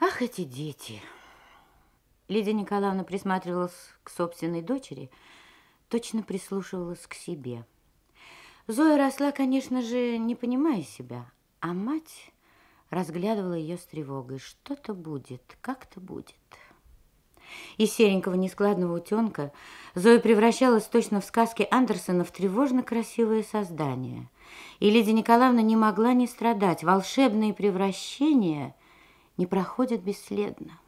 Ах, эти дети! Лидия Николаевна присматривалась к собственной дочери, точно прислушивалась к себе. Зоя росла, конечно же, не понимая себя, а мать разглядывала ее с тревогой. Что-то будет, как-то будет. Из серенького нескладного утенка Зоя превращалась точно в сказке Андерсона в тревожно красивое создание. И Лидия Николаевна не могла не страдать. Волшебные превращения не проходят бесследно.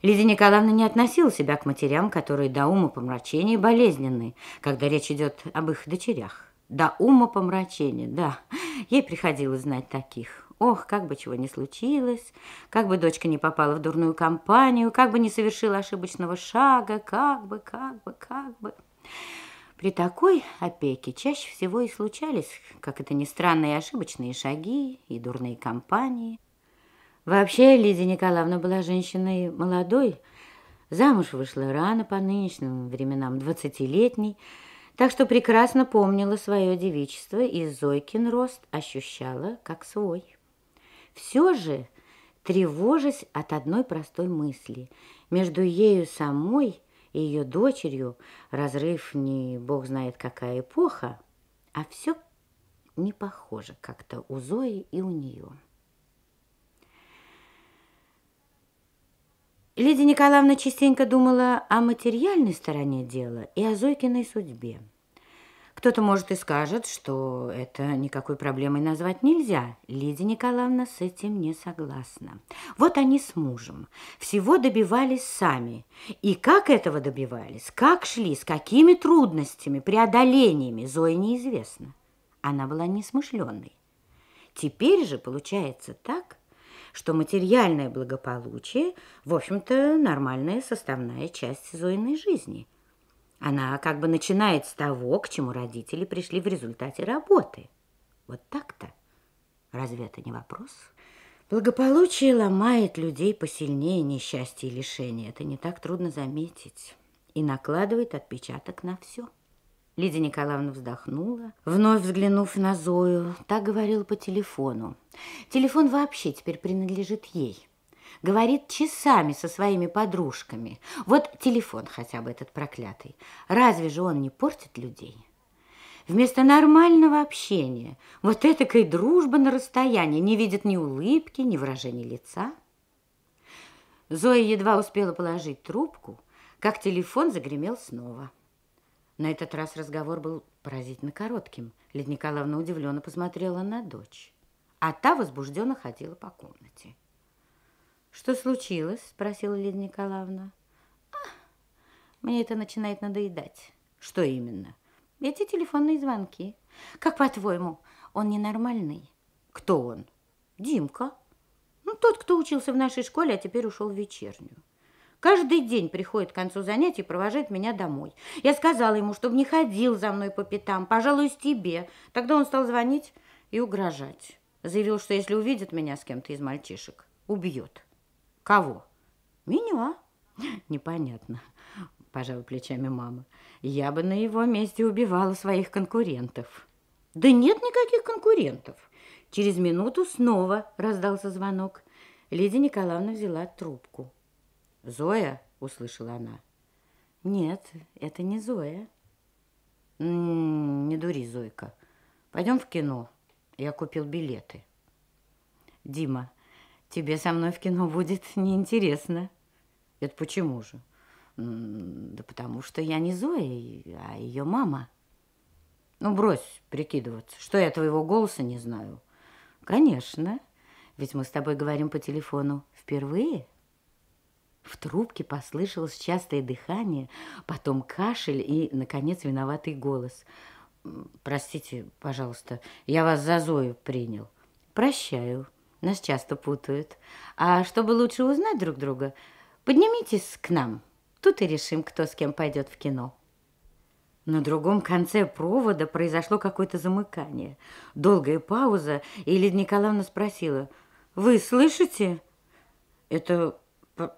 Лидия Николаевна не относила себя к матерям, которые до ума помрачения болезненны, когда речь идет об их дочерях. До ума помрачения, да, ей приходилось знать таких. Ох, как бы чего ни случилось, как бы дочка не попала в дурную компанию, как бы не совершила ошибочного шага, как бы, как бы, как бы. При такой опеке чаще всего и случались, как это ни странно, и ошибочные шаги, и дурные компании. Вообще Лидия Николаевна была женщиной молодой, замуж вышла рано по нынешним временам, двадцатилетней, так что прекрасно помнила свое девичество и Зойкин рост ощущала как свой. Все же, тревожась от одной простой мысли, между ею самой и ее дочерью разрыв не бог знает какая эпоха, а все не похоже как-то у Зои и у нее. Лидия Николаевна частенько думала о материальной стороне дела и о Зойкиной судьбе. Кто-то, может, и скажет, что это никакой проблемой назвать нельзя. Лидия Николаевна с этим не согласна. Вот они с мужем всего добивались сами. И как этого добивались, как шли, с какими трудностями, преодолениями, Зое неизвестно. Она была несмышленной. Теперь же получается так, что материальное благополучие, в общем-то, нормальная составная часть Зоиной жизни. Она как бы начинает с того, к чему родители пришли в результате работы. Вот так-то. Разве это не вопрос? Благополучие ломает людей посильнее несчастья и лишения. Это не так трудно заметить и накладывает отпечаток на все. Лидия Николаевна вздохнула, вновь взглянув на Зою. Так говорила по телефону. Телефон вообще теперь принадлежит ей. Говорит часами со своими подружками. Вот телефон хотя бы этот проклятый. Разве же он не портит людей? Вместо нормального общения, вот этакой дружбы на расстоянии, не видит ни улыбки, ни выражения лица. Зоя едва успела положить трубку, как телефон загремел снова. На этот раз разговор был поразительно коротким. Лидия Николаевна удивленно посмотрела на дочь, а та возбужденно ходила по комнате. «Что случилось?» – спросила Лидия Николаевна. А, «Мне это начинает надоедать». «Что именно?» «Эти телефонные звонки. Как по-твоему, он ненормальный?» «Кто он?» «Димка. Ну, тот, кто учился в нашей школе, а теперь ушел в вечернюю. Каждый день приходит к концу занятий и провожает меня домой. Я сказала ему, чтобы не ходил за мной по пятам, пожалуюсь тебе. Тогда он стал звонить и угрожать. Заявил, что если увидит меня с кем-то из мальчишек, убьет. Кого? Меня. Непонятно, пожала плечами мама. Я бы на его месте убивала своих конкурентов. Да нет никаких конкурентов. Через минуту снова раздался звонок. Лидия Николаевна взяла трубку. «Зоя?» – услышала она. «Нет, это не Зоя». М -м, «Не дури, Зойка. Пойдем в кино. Я купил билеты». «Дима, тебе со мной в кино будет неинтересно». «Это почему же?» «Да потому что я не Зоя, а ее мама». «Ну, брось прикидываться, что я твоего голоса не знаю». «Конечно, ведь мы с тобой говорим по телефону впервые». В трубке послышалось частое дыхание, потом кашель и, наконец, виноватый голос. «Простите, пожалуйста, я вас за Зою принял». «Прощаю, нас часто путают. А чтобы лучше узнать друг друга, поднимитесь к нам. Тут и решим, кто с кем пойдет в кино». На другом конце провода произошло какое-то замыкание. Долгая пауза, и Лидия Николаевна спросила, «Вы слышите?» «Это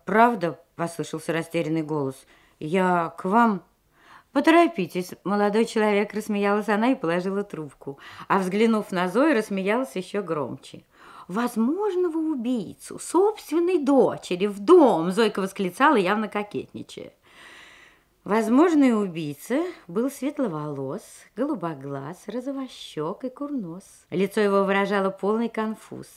«Правда?» – послышался растерянный голос. «Я к вам...» «Поторопитесь!» – молодой человек рассмеялась она и положила трубку. А взглянув на Зою, рассмеялась еще громче. возможного убийцу, собственной дочери, в дом, Зойка восклицала, явно кокетничая. Возможный убийца был светловолос, голубоглаз, розовощек и курнос. Лицо его выражало полный конфуз.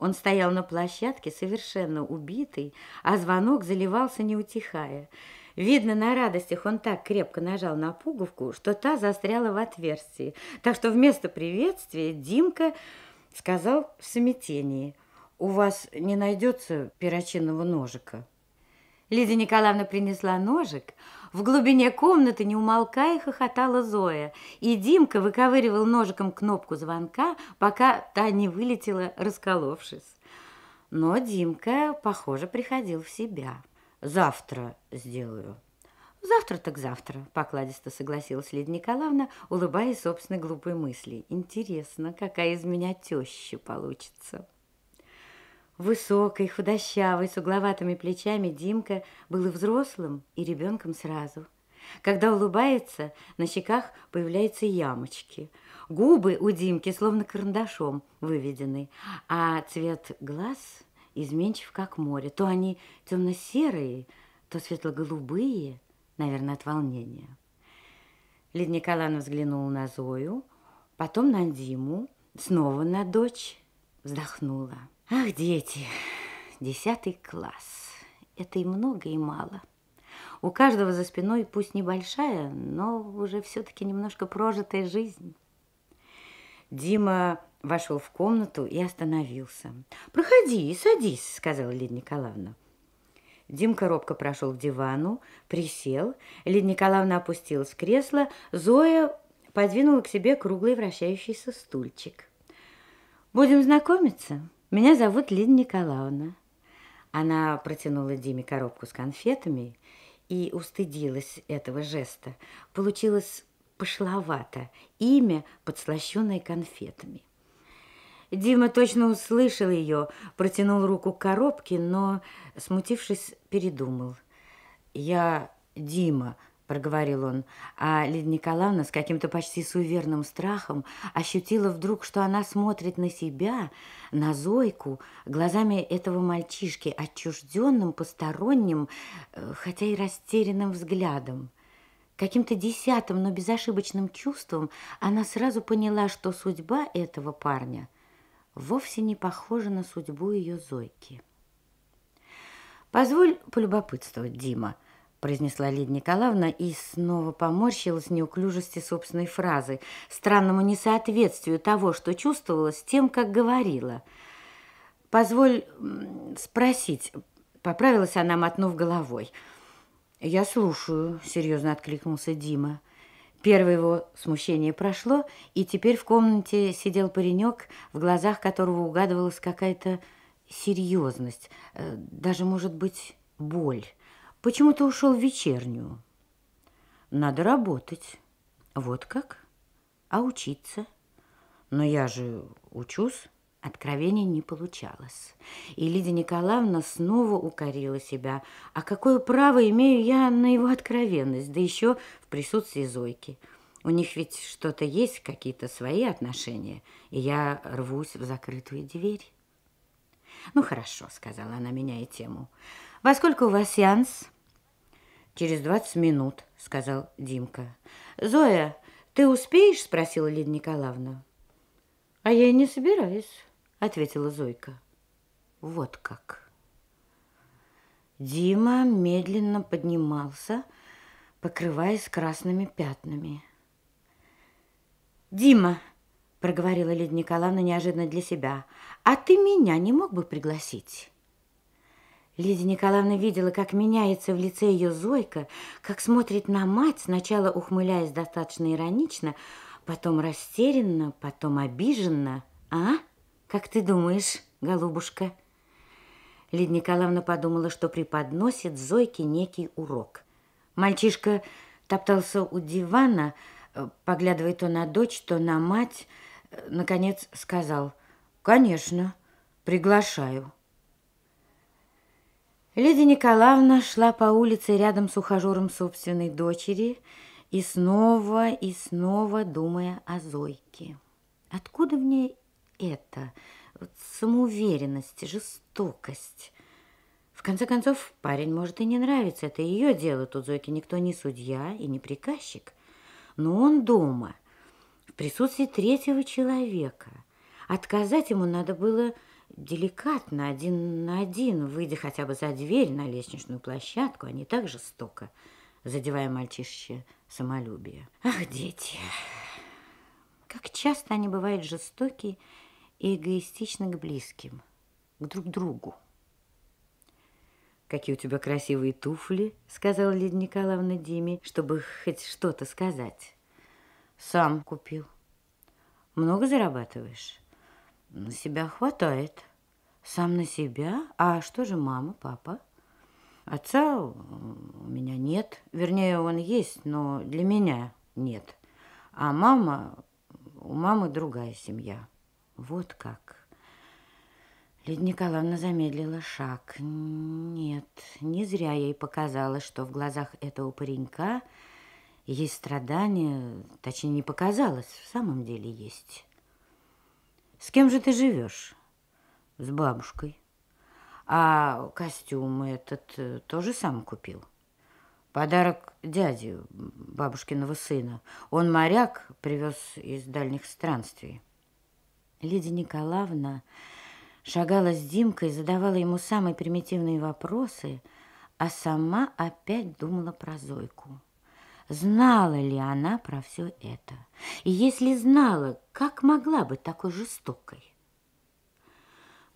Он стоял на площадке, совершенно убитый, а звонок заливался, не утихая. Видно, на радостях он так крепко нажал на пуговку, что та застряла в отверстии. Так что вместо приветствия Димка сказал в смятении, «У вас не найдется перочинного ножика?» Лидия Николаевна принесла ножик. В глубине комнаты, не умолкая, хохотала Зоя. И Димка выковыривал ножиком кнопку звонка, пока та не вылетела, расколовшись. Но Димка, похоже, приходил в себя. «Завтра сделаю». «Завтра так завтра», – покладисто согласилась Лидия Николаевна, улыбаясь собственной глупой мысли. «Интересно, какая из меня теща получится». Высокий, худощавый, с угловатыми плечами Димка был и взрослым, и ребенком сразу. Когда улыбается, на щеках появляются ямочки. Губы у Димки словно карандашом выведены, а цвет глаз изменчив, как море. То они темно-серые, то светло-голубые, наверное, от волнения. Лидия Николаевна взглянула на Зою, потом на Диму, снова на дочь, вздохнула. Ах, дети, десятый класс. Это и много, и мало. У каждого за спиной, пусть небольшая, но уже все-таки немножко прожитая жизнь. Дима вошел в комнату и остановился. «Проходи, садись», — сказала Лидия Николаевна. Димка робко прошел к дивану, присел. Лидия Николаевна опустилась в кресло. Зоя подвинула к себе круглый вращающийся стульчик. «Будем знакомиться?» Меня зовут Лидия Николаевна. Она протянула Диме коробку с конфетами и устыдилась этого жеста. Получилось пошловато, имя, подслащенное конфетами. Дима точно услышал ее, протянул руку к коробке, но, смутившись, передумал. «Я Дима», проговорил он, а Лидия Николаевна с каким-то почти суеверным страхом ощутила вдруг, что она смотрит на себя, на Зойку, глазами этого мальчишки, отчужденным, посторонним, э, хотя и растерянным взглядом. Каким-то десятым, но безошибочным чувством она сразу поняла, что судьба этого парня вовсе не похожа на судьбу ее Зойки. «Позволь полюбопытствовать, Дима», произнесла Лидия Николаевна и снова поморщилась неуклюжести собственной фразы, странному несоответствию того, что чувствовала, с тем, как говорила. «Позволь спросить», — поправилась она, мотнув головой. «Я слушаю», — серьезно откликнулся Дима. Первое его смущение прошло, и теперь в комнате сидел паренек, в глазах которого угадывалась какая-то серьезность, э, даже, может быть, боль. Почему ты ушел в вечернюю? Надо работать. Вот как? А учиться? Но я же учусь. Откровения не получалось. И Лидия Николаевна снова укорила себя. А какое право имею я на его откровенность, да еще в присутствии Зойки? У них ведь что-то есть, какие-то свои отношения, и я рвусь в закрытую дверь. «Ну, хорошо», — сказала она, меняя тему. «Во сколько у вас сеанс?» «Через двадцать минут», — сказал Димка. «Зоя, ты успеешь?» — спросила Лидия Николаевна. «А я и не собираюсь», — ответила Зойка. «Вот как». Дима медленно поднимался, покрываясь красными пятнами. «Дима!» — проговорила Лидия Николаевна неожиданно для себя. «А ты меня не мог бы пригласить?» Лидия Николаевна видела, как меняется в лице ее Зойка, как смотрит на мать, сначала ухмыляясь достаточно иронично, потом растерянно, потом обиженно. «А? Как ты думаешь, голубушка?» Лидия Николаевна подумала, что преподносит Зойке некий урок. Мальчишка топтался у дивана, э, поглядывая то на дочь, то на мать. Э, наконец сказал, «Конечно, приглашаю». Лидия Николаевна шла по улице рядом с ухажером собственной дочери и снова и снова думая о Зойке. Откуда в ней это, Вот самоуверенность, жестокость. В конце концов, парень может и не нравится. Это ее дело. Тут Зойке никто не судья и не приказчик. Но он дома, в присутствии третьего человека. Отказать ему надо было деликатно, один на один, выйдя хотя бы за дверь на лестничную площадку, а не так жестоко, задевая мальчишечье самолюбие. Ах, дети! Как часто они бывают жестокие и эгоистичны к близким, к друг другу. «Какие у тебя красивые туфли», — сказала Лидия Николаевна Диме, чтобы хоть что-то сказать. «Сам купил». «Много зарабатываешь?» На себя хватает. Сам на себя? А что же мама, папа? Отца у меня нет. Вернее, он есть, но для меня нет. А мама... У мамы другая семья. Вот как. Лидия Николаевна замедлила шаг. Нет, не зря ей показалось, что в глазах этого паренька есть страдания, точнее, не показалось, в самом деле есть. С кем же ты живешь? С бабушкой. А костюм этот э, тоже сам купил? Подарок дяди, бабушкиного сына. Он моряк, привез из дальних странствий. Лидия Николаевна шагала с Димкой, задавала ему самые примитивные вопросы, а сама опять думала про Зойку. Знала ли она про все это? И если знала, как могла быть такой жестокой?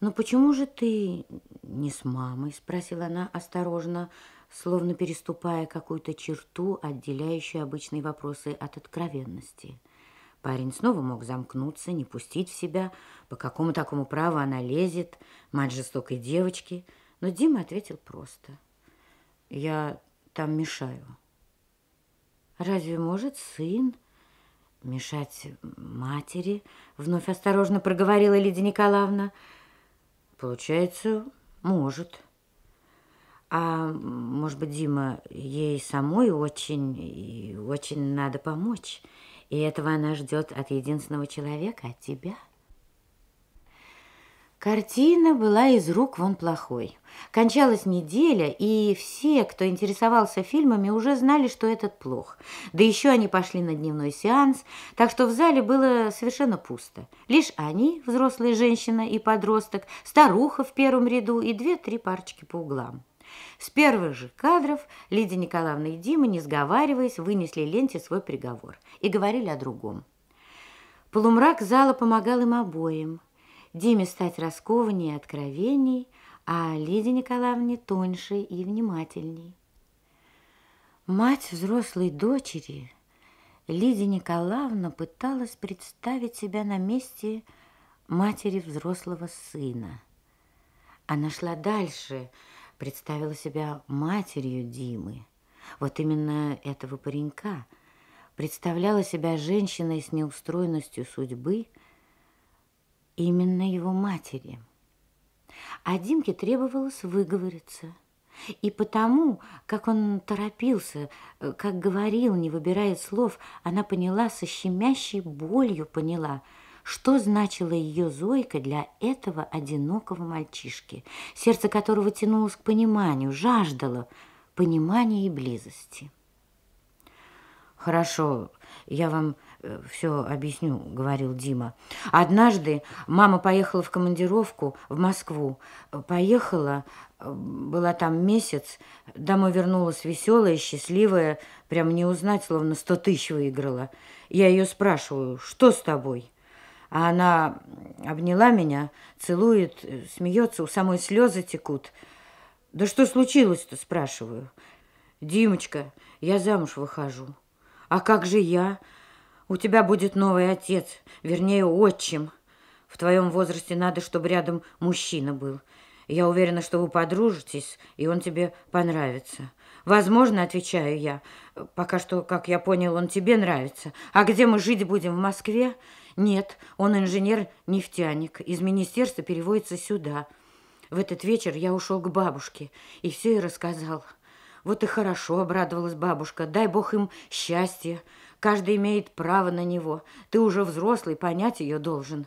«Но почему же ты не с мамой?» – спросила она осторожно, словно переступая какую-то черту, отделяющую обычные вопросы от откровенности. Парень снова мог замкнуться, не пустить в себя, по какому такому праву она лезет, мать жестокой девочки. Но Дима ответил просто. «Я там мешаю». Разве может сын мешать матери? Вновь осторожно проговорила Лидия Николаевна. Получается, может. А может быть, Дима, ей самой очень, очень надо помочь. И этого она ждет от единственного человека, от тебя. Картина была из рук вон плохой. Кончалась неделя, и все, кто интересовался фильмами, уже знали, что этот плох. Да еще они пошли на дневной сеанс, так что в зале было совершенно пусто. Лишь они, взрослая женщина и подросток, старуха в первом ряду и две-три парочки по углам. С первых же кадров Лидия Николаевна и Дима, не сговариваясь, вынесли ленте свой приговор и говорили о другом. Полумрак зала помогал им обоим – Диме стать раскованнее и откровенней, а Лидии Николаевне тоньше и внимательней. Мать взрослой дочери Лидия Николаевна пыталась представить себя на месте матери взрослого сына. Она шла дальше, представила себя матерью Димы. Вот именно этого паренька. Представляла себя женщиной с неустроенностью судьбы – именно его матери. А Димке требовалось выговориться. И потому, как он торопился, э, как говорил, не выбирая слов, она поняла, со щемящей болью поняла, что значила ее Зойка для этого одинокого мальчишки, сердце которого тянулось к пониманию, жаждало понимания и близости. «Хорошо, я вам все объясню», — говорил Дима. «Однажды мама поехала в командировку в Москву. Поехала, э, была там месяц, домой вернулась веселая, счастливая, прям не узнать, словно сто тысяч выиграла. Я ее спрашиваю, что с тобой?» А она обняла меня, целует, э, смеется, у самой слезы текут. «Да что случилось-то?» – спрашиваю. «Димочка, я замуж выхожу». А как же я? У тебя будет новый отец, вернее, отчим. В твоем возрасте надо, чтобы рядом мужчина был. Я уверена, что вы подружитесь, и он тебе понравится. Возможно, отвечаю я. Пока что, как я понял, он тебе нравится. А где мы жить будем, в Москве? Нет, он инженер-нефтяник. Из министерства переводится сюда. В этот вечер я ушел к бабушке и все ей рассказал. Вот и хорошо, обрадовалась бабушка. Дай бог им счастья. Каждый имеет право на него. Ты уже взрослый, понять ее должен.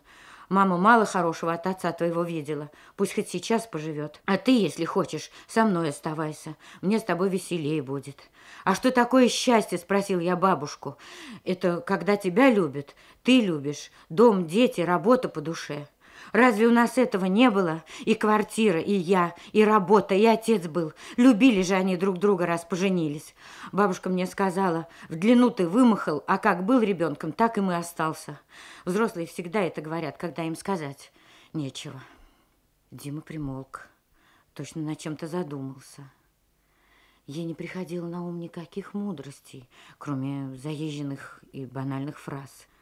Мама мало хорошего от отца твоего видела. Пусть хоть сейчас поживет. А ты, если хочешь, со мной оставайся. Мне с тобой веселее будет. А что такое счастье, спросил я бабушку. Это когда тебя любят, ты любишь. Дом, дети, работа по душе. Разве у нас этого не было? И квартира, и я, и работа, и отец был. Любили же они друг друга, раз поженились. Бабушка мне сказала, в длину ты вымахал, а как был ребенком, так и мы остался. Взрослые всегда это говорят, когда им сказать нечего. Дима примолк, точно на чем-то задумался. Ей не приходило на ум никаких мудростей, кроме заезженных и банальных фраз –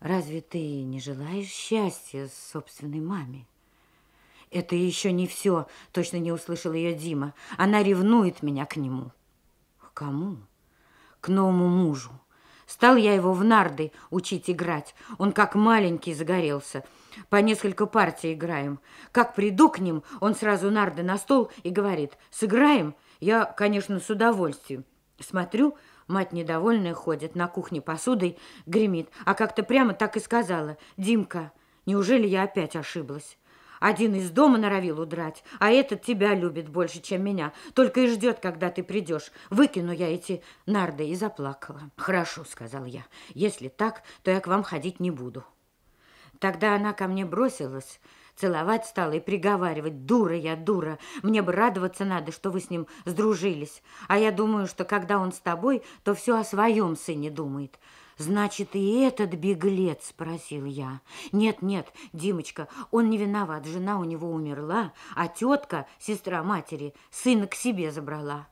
Разве ты не желаешь счастья собственной маме? Это еще не все, точно не услышал ее Дима. Она ревнует меня к нему. К кому? К новому мужу. Стал я его в нарды учить играть. Он как маленький загорелся. По несколько партий играем. Как приду к ним, он сразу нарды на стол и говорит, сыграем? Я, конечно, с удовольствием. Смотрю, Мать недовольная ходит, на кухне посудой гремит. А как-то прямо так и сказала. «Димка, неужели я опять ошиблась?» Один из дома норовил удрать, а этот тебя любит больше, чем меня. Только и ждет, когда ты придешь. Выкину я эти нарды и заплакала. Хорошо, сказал я. Если так, то я к вам ходить не буду. Тогда она ко мне бросилась, целовать стала и приговаривать. Дура я, дура, мне бы радоваться надо, что вы с ним сдружились. А я думаю, что когда он с тобой, то все о своем сыне думает. «Значит, и этот беглец?» – спросил я. «Нет, нет, Димочка, он не виноват. Жена у него умерла, а тетка, сестра матери, сына к себе забрала.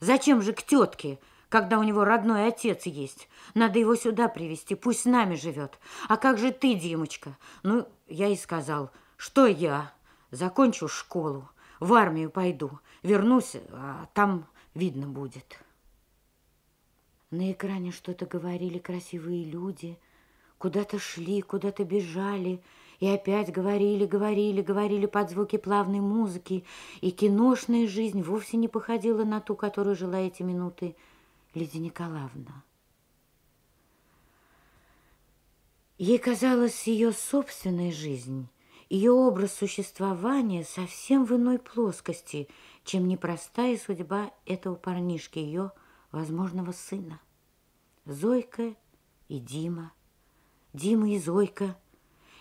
Зачем же к тетке?» когда у него родной отец есть. Надо его сюда привести, пусть с нами живет. А как же ты, Димочка? Ну, я и сказал, что я? Закончу школу, в армию пойду, вернусь, а там видно будет. На экране что-то говорили красивые люди, куда-то шли, куда-то бежали, и опять говорили, говорили, говорили под звуки плавной музыки, и киношная жизнь вовсе не походила на ту, которую жила эти минуты Лидия Николаевна. Ей казалось, ее собственная жизнь, ее образ существования совсем в иной плоскости, чем непростая судьба этого парнишки, ее возможного сына. Зойка и Дима, Дима и Зойка.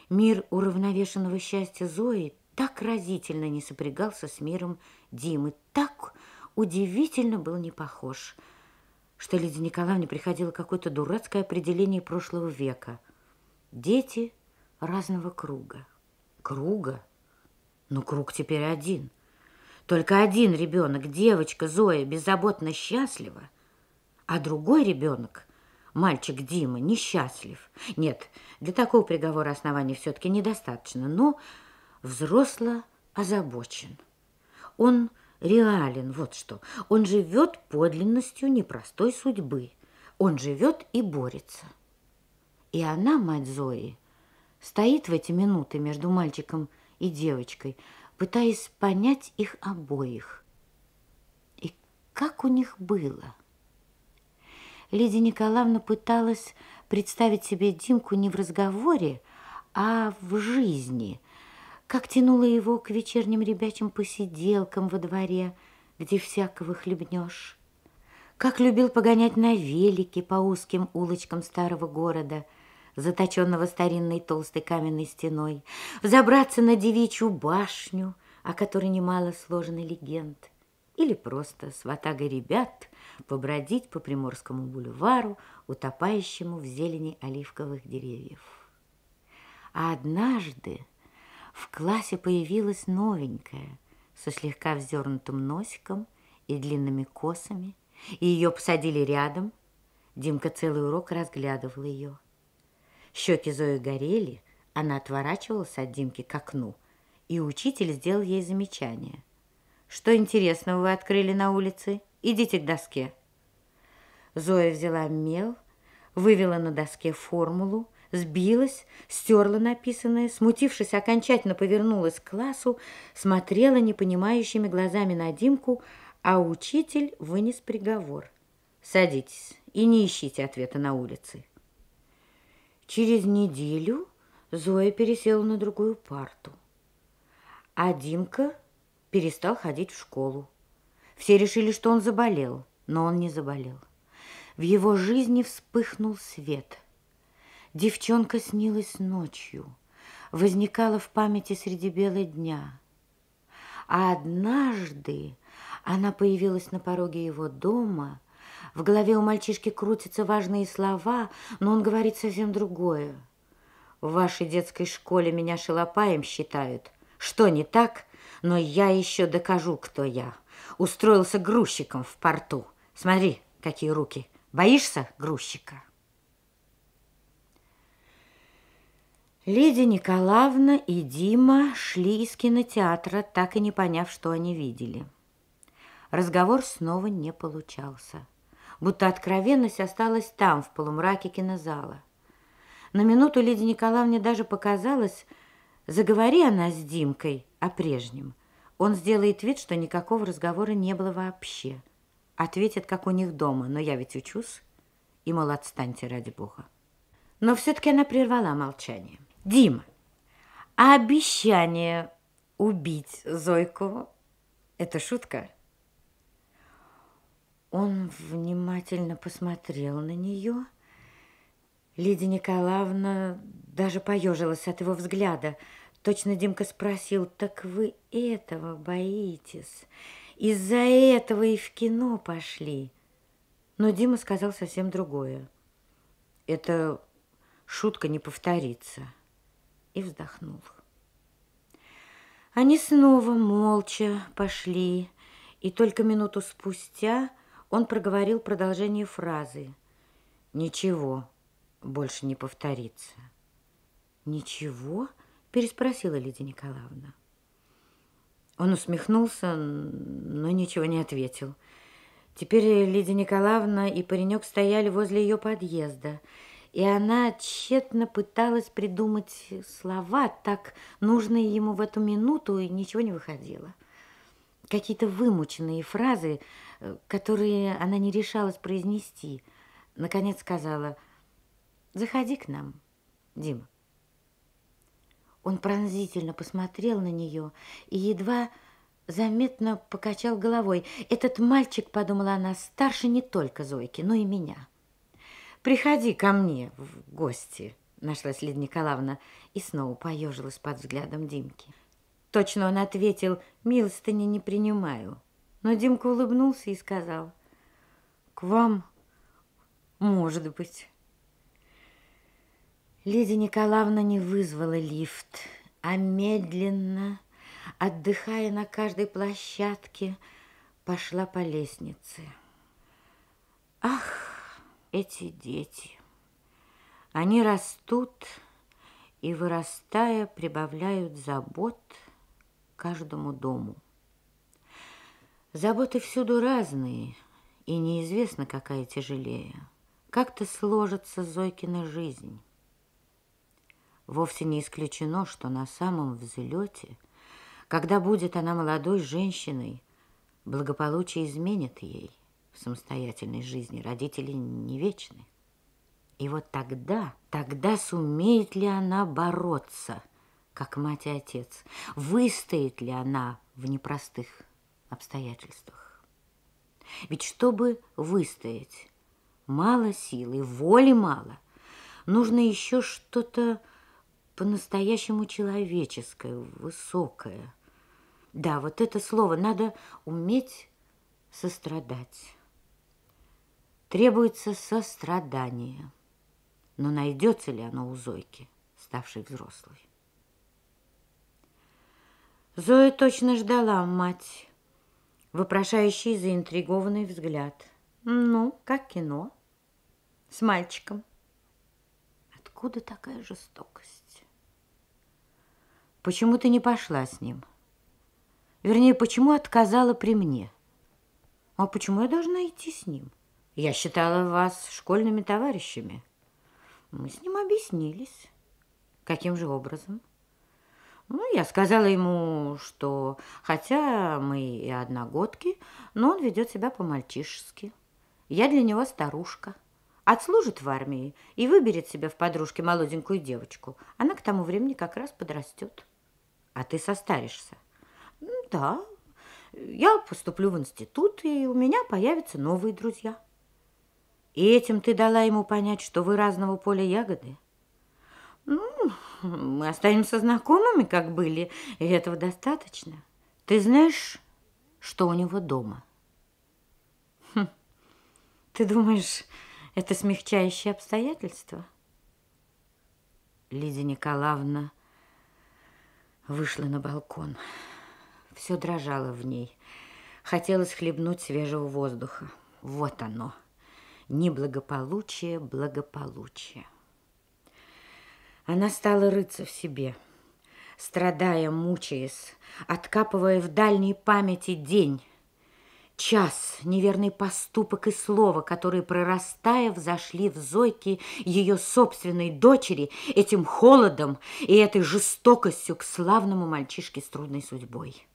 Мир уравновешенного счастья Зои так разительно не сопрягался с миром Димы, так удивительно был не похож – что Лидии Николаевне приходило какое-то дурацкое определение прошлого века. Дети разного круга. Круга? Ну, круг теперь один. Только один ребенок, девочка Зоя, беззаботно счастлива, а другой ребенок, мальчик Дима, несчастлив. Нет, для такого приговора оснований все-таки недостаточно, но взросло озабочен. Он реален, вот что. Он живет подлинностью непростой судьбы. Он живет и борется. И она, мать Зои, стоит в эти минуты между мальчиком и девочкой, пытаясь понять их обоих. И как у них было? Лидия Николаевна пыталась представить себе Димку не в разговоре, а в жизни – как тянуло его к вечерним ребячим посиделкам во дворе, где всякого хлебнешь. Как любил погонять на велике по узким улочкам старого города, заточенного старинной толстой каменной стеной, взобраться на девичью башню, о которой немало сложено легенд, или просто с ватагой ребят побродить по Приморскому бульвару, утопающему в зелени оливковых деревьев. А однажды в классе появилась новенькая, со слегка вздернутым носиком и длинными косами, и ее посадили рядом. Димка целый урок разглядывал ее. Щеки Зои горели, она отворачивалась от Димки к окну, и учитель сделал ей замечание. «Что интересного вы открыли на улице? Идите к доске». Зоя взяла мел, вывела на доске формулу, сбилась, стерла написанное, смутившись, окончательно повернулась к классу, смотрела непонимающими глазами на Димку, а учитель вынес приговор. «Садитесь и не ищите ответа на улице». Через неделю Зоя пересела на другую парту. А Димка перестал ходить в школу. Все решили, что он заболел, но он не заболел. В его жизни вспыхнул свет. Девчонка снилась ночью, возникала в памяти среди бела дня. А однажды она появилась на пороге его дома. В голове у мальчишки крутятся важные слова, но он говорит совсем другое. В вашей детской школе меня шалопаем считают. Что не так? Но я еще докажу, кто я. Устроился грузчиком в порту. Смотри, какие руки. Боишься грузчика? Лидия Николаевна и Дима шли из кинотеатра, так и не поняв, что они видели. Разговор снова не получался, будто откровенность осталась там, в полумраке кинозала. На минуту Лидии Николаевне даже показалось, заговори она с Димкой о прежнем, он сделает вид, что никакого разговора не было вообще. Ответит, как у них дома, но я ведь учусь. И, мол, отстаньте ради бога. Но все-таки она прервала молчание. Дима, а обещание убить Зойку – это шутка? Он внимательно посмотрел на нее. Лидия Николаевна даже поежилась от его взгляда. Точно Димка спросил, так вы этого боитесь? Из-за этого и в кино пошли. Но Дима сказал совсем другое. Это шутка не повторится. И вздохнул. Они снова молча пошли, и только минуту спустя он проговорил продолжение фразы. «Ничего больше не повторится». «Ничего?» – переспросила Лидия Николаевна. Он усмехнулся, но ничего не ответил. Теперь Лидия Николаевна и паренек стояли возле ее подъезда, и она тщетно пыталась придумать слова, так нужные ему в эту минуту, и ничего не выходило. Какие-то вымученные фразы, которые она не решалась произнести. Наконец сказала, «Заходи к нам, Дима». Он пронзительно посмотрел на нее и едва заметно покачал головой. «Этот мальчик, — подумала она, — старше не только Зойки, но и меня». «Приходи ко мне в гости», — нашлась Лидия Николаевна и снова поежилась под взглядом Димки. Точно он ответил, «Милостыни не принимаю». Но Димка улыбнулся и сказал, «К вам, может быть». Лидия Николаевна не вызвала лифт, а медленно, отдыхая на каждой площадке, пошла по лестнице. Ах, эти дети! Они растут и, вырастая, прибавляют забот каждому дому. Заботы всюду разные, и неизвестно, какая тяжелее. Как-то сложится Зойкина жизнь. Вовсе не исключено, что на самом взлете, когда будет она молодой женщиной, благополучие изменит ей в самостоятельной жизни. Родители не вечны. И вот тогда, тогда сумеет ли она бороться, как мать и отец? Выстоит ли она в непростых обстоятельствах? Ведь чтобы выстоять, мало силы, воли мало. Нужно еще что-то по-настоящему человеческое, высокое. Да, вот это слово надо уметь сострадать. Требуется сострадание. Но найдется ли оно у Зойки, ставшей взрослой? Зоя точно ждала мать, вопрошающий заинтригованный взгляд. Ну, как кино? С мальчиком. Откуда такая жестокость? Почему ты не пошла с ним? Вернее, почему отказала при мне? А почему я должна идти с ним? Я считала вас школьными товарищами. Мы с ним объяснились. Каким же образом? Ну, я сказала ему, что хотя мы и одногодки, но он ведет себя по-мальчишески. Я для него старушка, отслужит в армии и выберет себе в подружке молоденькую девочку. Она к тому времени как раз подрастет. А ты состаришься. Да, я поступлю в институт, и у меня появятся новые друзья. И этим ты дала ему понять, что вы разного поля ягоды? Ну, мы останемся знакомыми, как были, и этого достаточно. Ты знаешь, что у него дома? Хм. Ты думаешь, это смягчающее обстоятельство? Лидия Николаевна вышла на балкон. Все дрожало в ней. Хотелось хлебнуть свежего воздуха. Вот оно, неблагополучие, благополучие. Она стала рыться в себе, страдая, мучаясь, откапывая в дальней памяти день, час, неверный поступок и слово, которые, прорастая, взошли в Зойке ее собственной дочери этим холодом и этой жестокостью к славному мальчишке с трудной судьбой.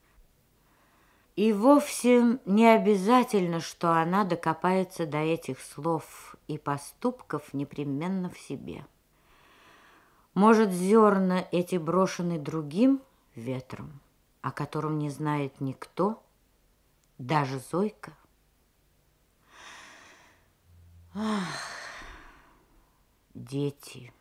И вовсе не обязательно, что она докопается до этих слов и поступков непременно в себе. Может, зерна эти брошены другим ветром, о котором не знает никто, даже Зойка? Ах, дети...